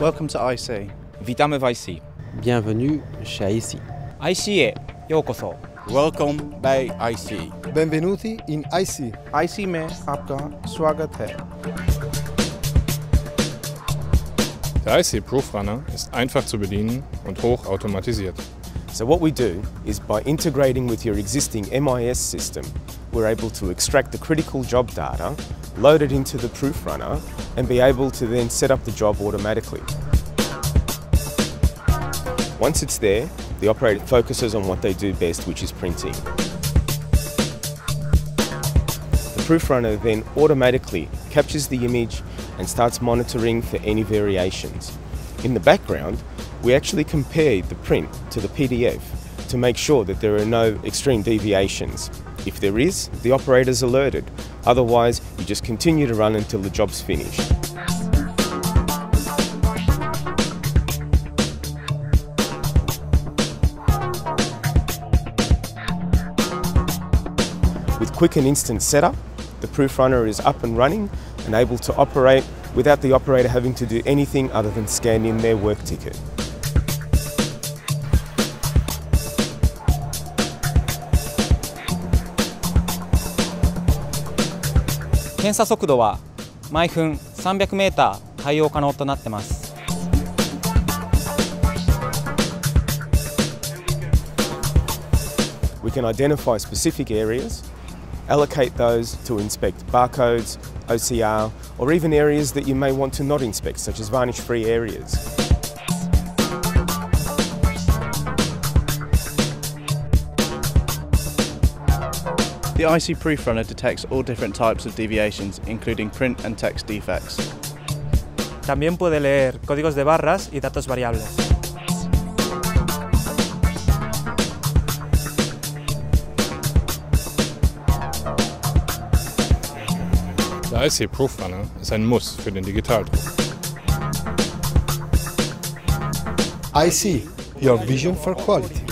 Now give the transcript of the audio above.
Welcome to IC. Witamy w IC. Bienvenue chez IC. ICE, Yokoso. Welcome by IC. Benvenuti in IC. IC में आपका स्वागत है. Der IC ProFrunner ist einfach zu bedienen und hoch automatisiert. So what we do is by integrating with your existing MIS system, we're able to extract the critical job data, load it into the ProofRunner, and be able to then set up the job automatically. Once it's there, the operator focuses on what they do best, which is printing. The ProofRunner then automatically captures the image and starts monitoring for any variations. In the background, we actually compare the print to the PDF to make sure that there are no extreme deviations. If there is, the operator is alerted. Otherwise, you just continue to run until the job's finished. With quick and instant setup, the ProofRunner is up and running and able to operate without the operator having to do anything other than scan in their work ticket. 検査速度は毎分 300m 対応可能となってます We can identify specific areas, allocate those to inspect barcodes, OCR, or even areas that you may want to not inspect, such as varnish-free areas. The EyeC ProofRunner detects all different types of deviations, including print and text defects. También puede leer códigos de barras y datos variables. Der EyeC ProofRunner ist ein Muss für den Digitaldruck. EyeC, your vision for quality.